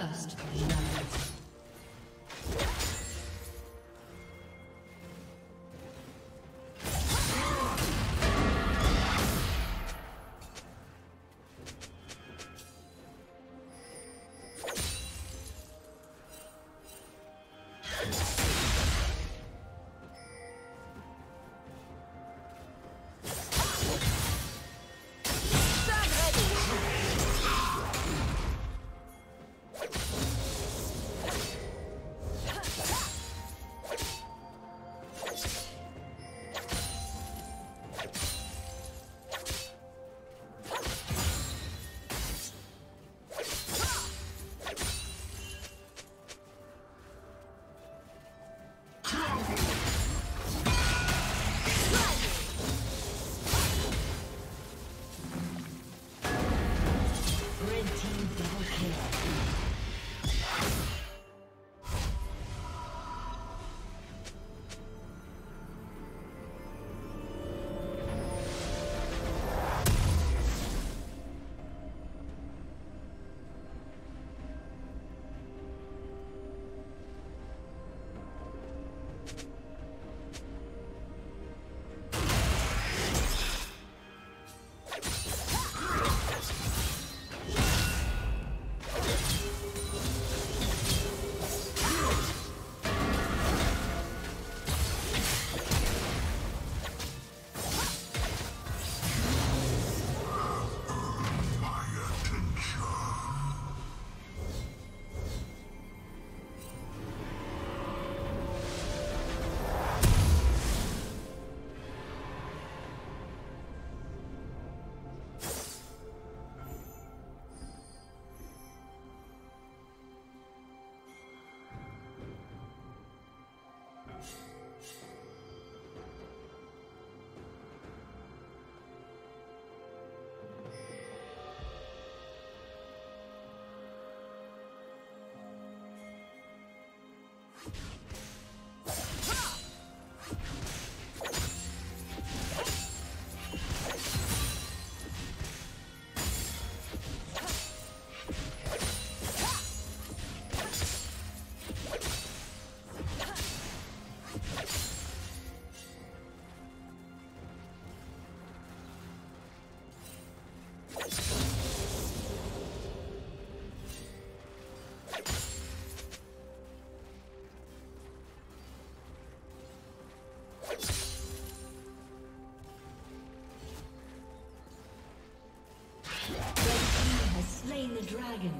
First. Slain the dragon.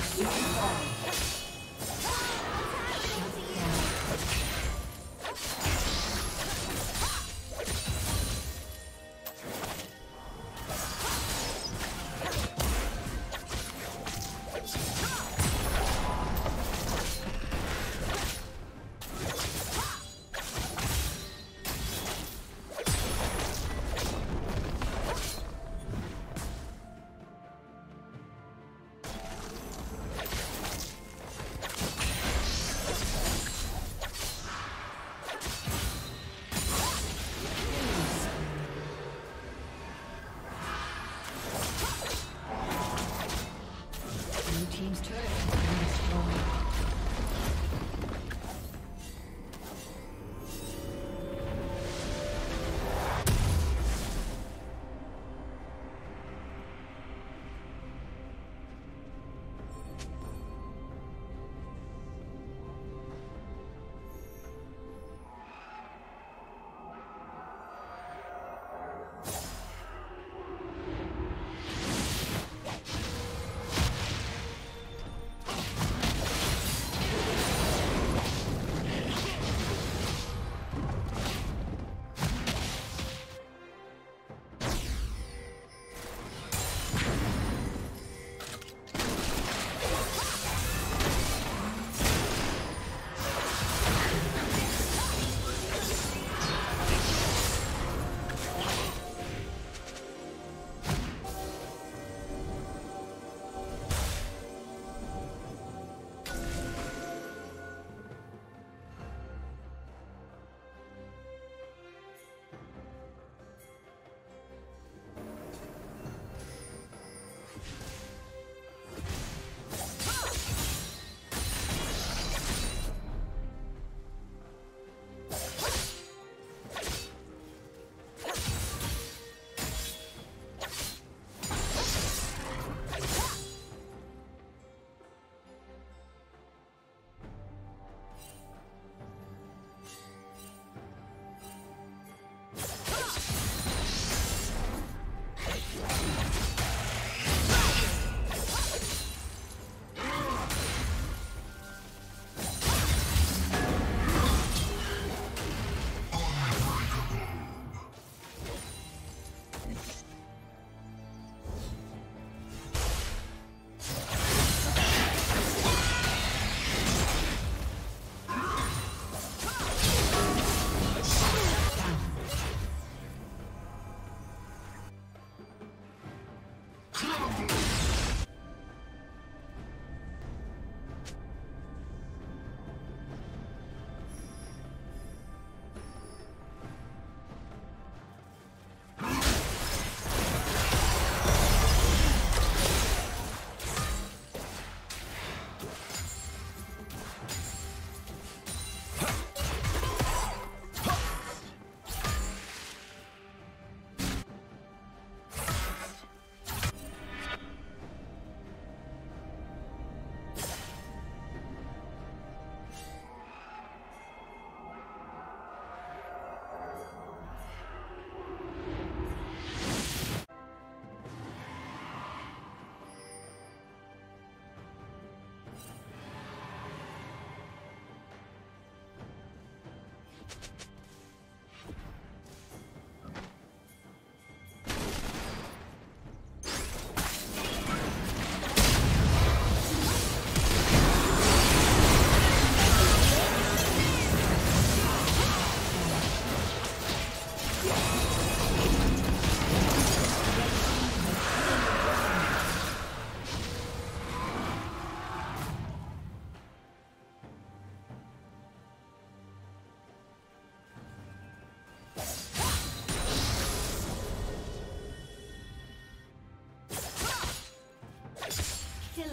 Shut down.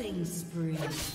Killing spree.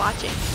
Watching.